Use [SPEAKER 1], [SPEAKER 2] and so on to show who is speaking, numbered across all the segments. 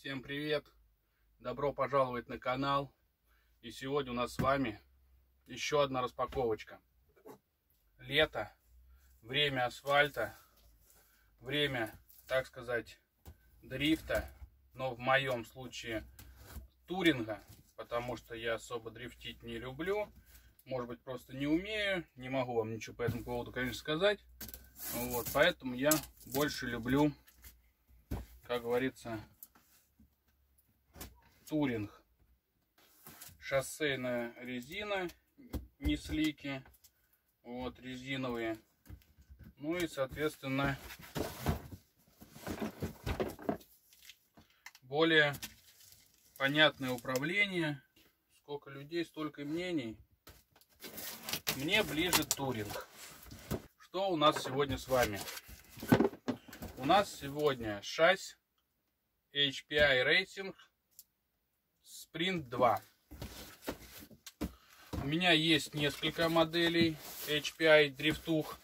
[SPEAKER 1] Всем привет! Добро пожаловать на канал. И сегодня у нас с вами еще одна распаковочка. Лето, время асфальта, время, так сказать, дрифта, но в моем случае туринга, потому что я особо дрифтить не люблю. Может быть, просто не умею, не могу вам ничего по этому поводу, конечно, сказать. Вот, поэтому я больше люблю, как говорится, туринг. Шоссейная резина, не слики, вот, резиновые. Ну и, соответственно, более понятное управление. Сколько людей, столько мнений. Мне ближе туринг. Что у нас сегодня с вами? У нас сегодня шась HPI Racing Sprint 2. У меня есть несколько моделей HPI дрифтух.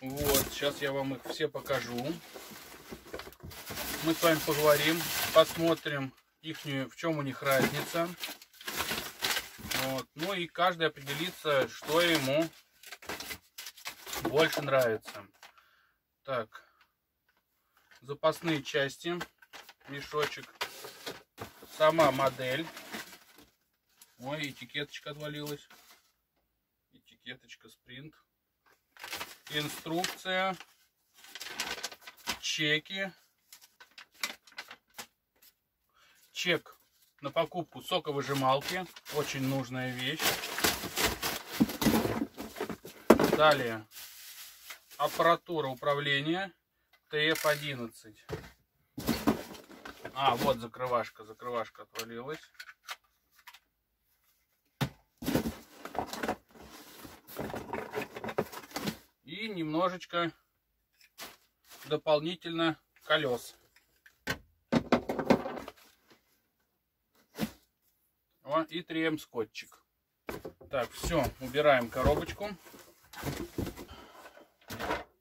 [SPEAKER 1] Вот, сейчас я вам их все покажу. Мы с вами поговорим, посмотрим, их, в чем у них разница. Вот. Ну и каждый определится, что ему больше нравится. Так, запасные части, мешочек, сама модель. Ой, этикеточка отвалилась. Этикеточка спринт. Инструкция. Чеки. Чек на покупку соковыжималки. Очень нужная вещь. Далее аппаратура управления ТФ-11. А, вот закрывашка, закрывашка отвалилась. И немножечко дополнительно колес. О, и 3М скотчик. Так, все, убираем коробочку.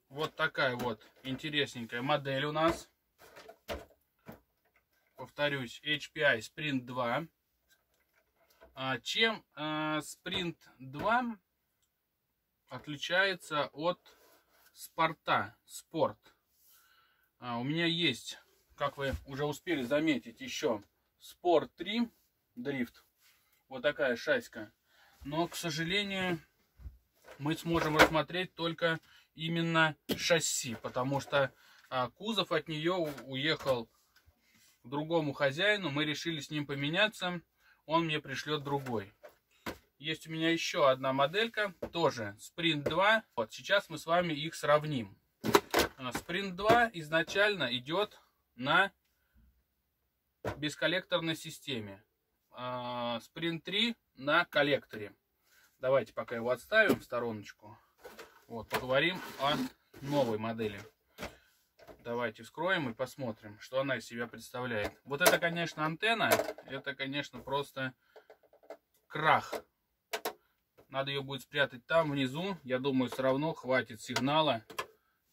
[SPEAKER 1] Вот такая вот интересненькая модель у нас. Повторюсь, HPI Sprint 2. А чем а, Sprint 2 отличается от спорта, спорт? А, у меня есть, как вы уже успели заметить, еще Sport 3 дрифт. Вот такая шаська. Но, к сожалению, мы сможем рассмотреть только именно шасси, потому что кузов от нее уехал другому хозяину, мы решили с ним поменяться, он мне пришлет другой. Есть у меня еще одна моделька, тоже Sprint 2. Вот сейчас мы с вами их сравним. А, Sprint 2 изначально идет на бесколлекторной системе. А, Sprint 3 на коллекторе. Давайте пока его отставим в стороночку. Вот, поговорим о новой модели. Давайте вскроем и посмотрим, что она из себя представляет. Вот это, конечно, антенна. Это, конечно, просто крах. Надо ее будет спрятать там, внизу. Я думаю, все равно хватит сигнала.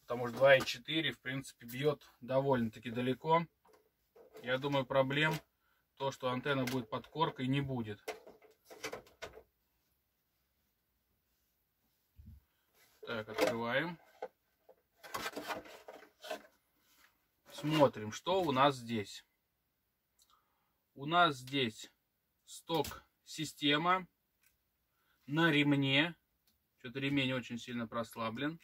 [SPEAKER 1] Потому что 2.4, в принципе, бьет довольно-таки далеко. Я думаю, проблем то, что антенна будет под коркой, не будет. Так, открываем. Смотрим, что у нас здесь. У нас здесь сток система на ремне. Что-то ремень очень сильно прослаблен.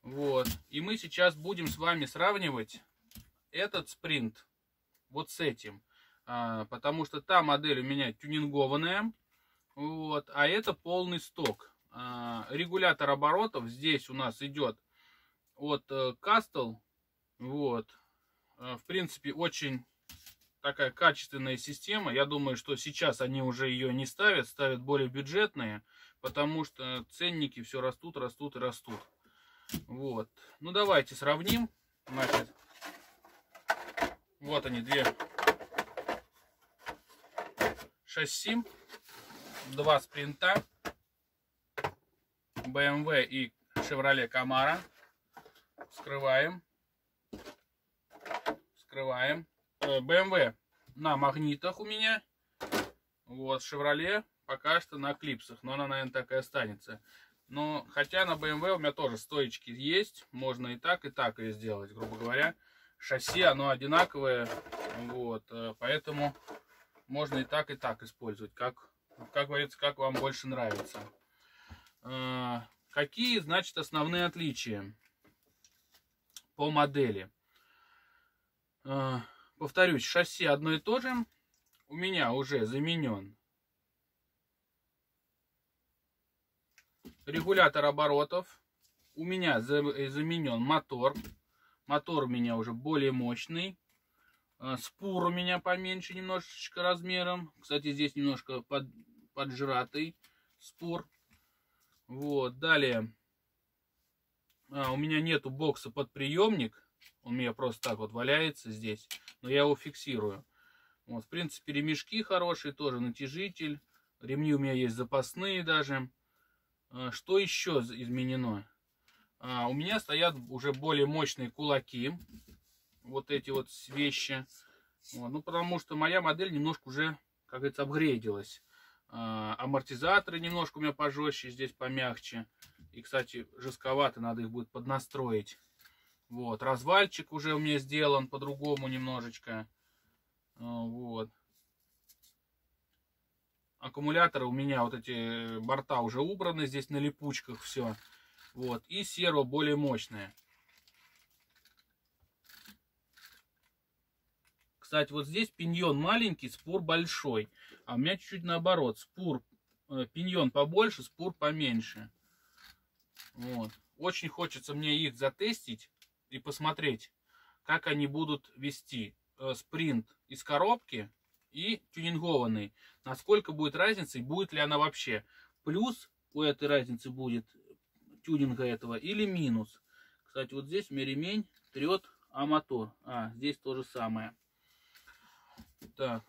[SPEAKER 1] Вот. И мы сейчас будем с вами сравнивать этот спринт вот с этим. А, потому что та модель у меня тюнингованная. Вот. А это полный сток. А, регулятор оборотов здесь у нас идет от э, Castle. Вот. А, в принципе, очень такая качественная система. Я думаю, что сейчас они уже ее не ставят, ставят более бюджетные, потому что ценники все растут, растут и растут. Вот. Ну, давайте сравним. Значит, вот они, две шасси, два спринта. BMW и Chevrolet Camaro. Вскрываем. Вскрываем. BMW на магнитах у меня. Вот, Chevrolet пока что на клипсах, но она, наверное, так и останется. Но, хотя на BMW у меня тоже стоечки есть, можно и так, и так ее сделать, грубо говоря. Шасси, оно одинаковое, вот, э, поэтому можно и так, и так использовать, как, как говорится, как вам больше нравится. Э, какие, значит, основные отличия по модели? Э, повторюсь, шасси одно и то же. У меня уже заменен регулятор оборотов. У меня заменен мотор. Мотор у меня уже более мощный. А, спур у меня поменьше немножечко размером. Кстати, здесь немножко под, поджратый спур. Вот, далее. А, у меня нету бокса под приемник. Он у меня просто так вот валяется здесь. Но я его фиксирую. Вот, в принципе, ремешки хорошие, тоже натяжитель. Ремни у меня есть запасные даже. А, что еще изменено? А, у меня стоят уже более мощные кулаки. Вот эти вот вещи. Вот, ну, потому что моя модель немножко уже, как говорится, апгрейдилась. А, амортизаторы немножко у меня пожестче, здесь помягче. И, кстати, жестковато, надо их будет поднастроить. Вот, развальчик уже у меня сделан по-другому немножечко. А, вот. Аккумуляторы у меня, вот эти борта уже убраны, здесь на липучках все. Вот. И серво более мощное. Кстати, вот здесь пиньон маленький, спур большой. А у меня чуть-чуть наоборот. Спур, э, пиньон побольше, спур поменьше. Вот. Очень хочется мне их затестить и посмотреть, как они будут вести э, спринт из коробки и тюнингованный. Насколько будет разница и будет ли она вообще. Плюс у этой разницы будет тюнинга этого или минус. Кстати, вот здесь мне ремень трет, а мотор. А, здесь то же самое. Так.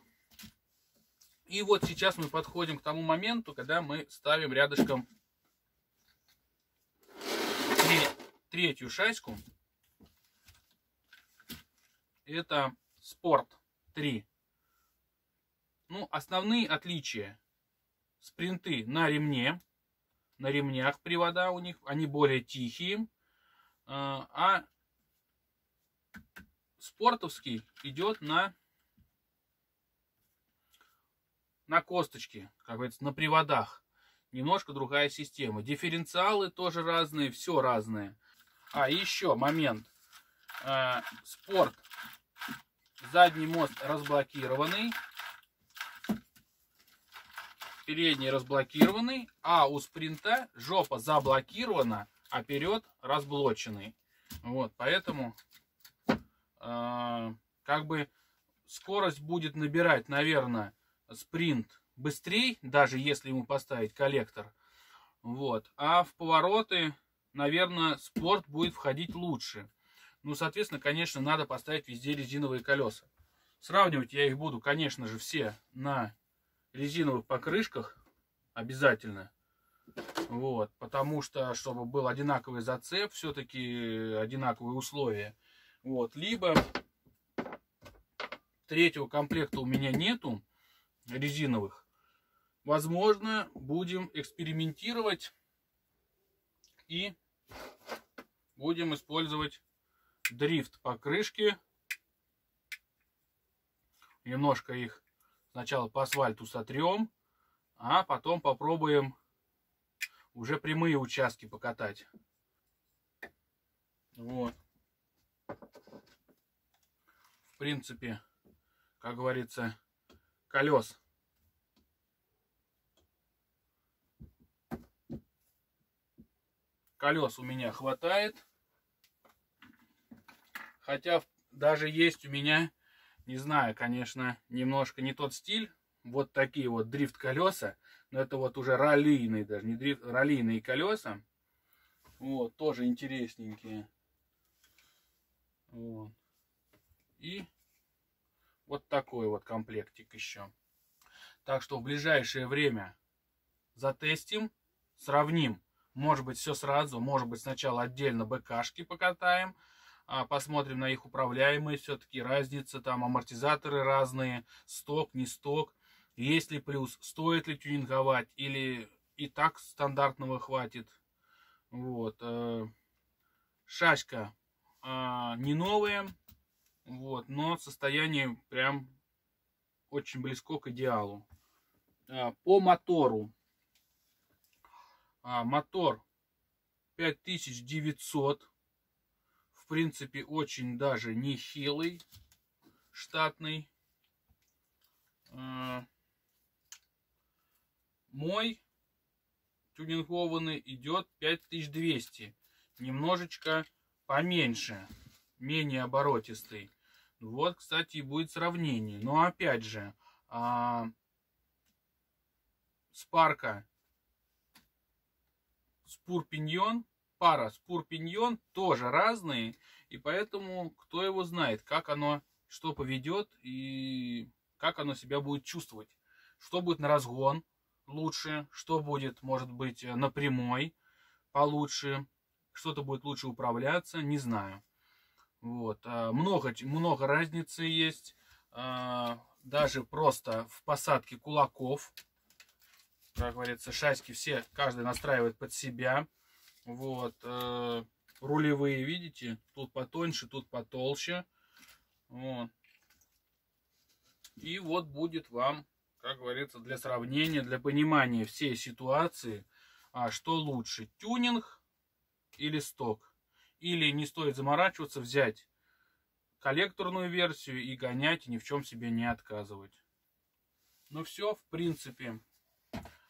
[SPEAKER 1] И вот сейчас мы подходим к тому моменту, когда мы ставим рядышком третью шайску. Это Спорт 3. Ну, основные отличия. Спринты на ремне на ремнях привода у них, они более тихие. А, а спортовский идет на на косточке, как говорится, на приводах. Немножко другая система. Дифференциалы тоже разные, все разное. А, еще момент. А, спорт. Задний мост разблокированный передний разблокированный, а у спринта жопа заблокирована, а вперед разблоченный. Вот, поэтому э, как бы скорость будет набирать, наверное, спринт быстрее, даже если ему поставить коллектор. Вот, а в повороты, наверное, спорт будет входить лучше. Ну, соответственно, конечно, надо поставить везде резиновые колеса. Сравнивать я их буду, конечно же, все на резиновых покрышках обязательно. Вот, потому что, чтобы был одинаковый зацеп, все-таки одинаковые условия. Вот, либо третьего комплекта у меня нету резиновых. Возможно, будем экспериментировать и будем использовать дрифт покрышки. Немножко их Сначала по асфальту сотрем, а потом попробуем уже прямые участки покатать. Вот. В принципе, как говорится, колес. Колес у меня хватает. Хотя даже есть у меня не знаю, конечно, немножко не тот стиль. Вот такие вот дрифт колеса. Но это вот уже раллийные даже, не дрифт, раллийные колеса. Вот, тоже интересненькие. Вот. И вот такой вот комплектик еще. Так что в ближайшее время затестим, сравним. Может быть все сразу, может быть сначала отдельно БКшки покатаем, посмотрим на их управляемость, все-таки разница, там амортизаторы разные, сток, не сток, есть ли плюс, стоит ли тюнинговать или и так стандартного хватит. Вот. Э, шашка а, не новая, вот, но состояние прям очень близко к идеалу. А, по мотору. Мотор 5900 принципе, очень даже нехилый, штатный. А, мой тюнингованный идет 5200. Немножечко поменьше, менее оборотистый. Вот, кстати, будет сравнение. Но опять же, а, спарка спурпиньон пара спур-пиньон тоже разные, и поэтому кто его знает, как оно, что поведет и как оно себя будет чувствовать. Что будет на разгон лучше, что будет, может быть, на прямой получше, что-то будет лучше управляться, не знаю. Вот. А, много, много разницы есть. А, даже просто в посадке кулаков. Как говорится, шашки все, каждый настраивает под себя. Вот. Э, рулевые, видите? Тут потоньше, тут потолще. Вот. И вот будет вам, как говорится, для сравнения, для понимания всей ситуации, а что лучше, тюнинг или сток. Или не стоит заморачиваться, взять коллекторную версию и гонять, и ни в чем себе не отказывать. Ну все, в принципе,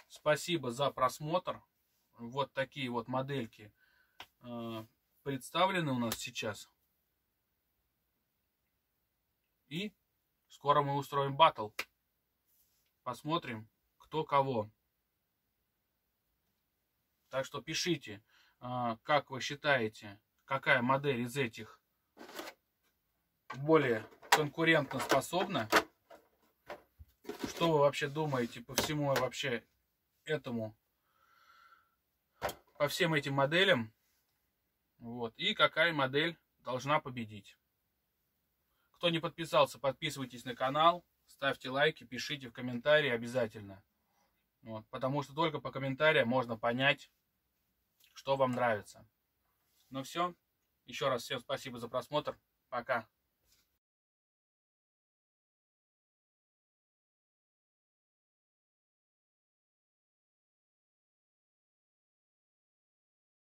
[SPEAKER 1] спасибо за просмотр вот такие вот модельки э, представлены у нас сейчас. И скоро мы устроим батл. Посмотрим, кто кого. Так что пишите, э, как вы считаете, какая модель из этих более конкурентно способна. Что вы вообще думаете по всему вообще этому по всем этим моделям. Вот. И какая модель должна победить. Кто не подписался, подписывайтесь на канал, ставьте лайки, пишите в комментарии обязательно. Вот. Потому что только по комментариям можно понять, что вам нравится. Ну все. Еще раз всем спасибо за просмотр. Пока.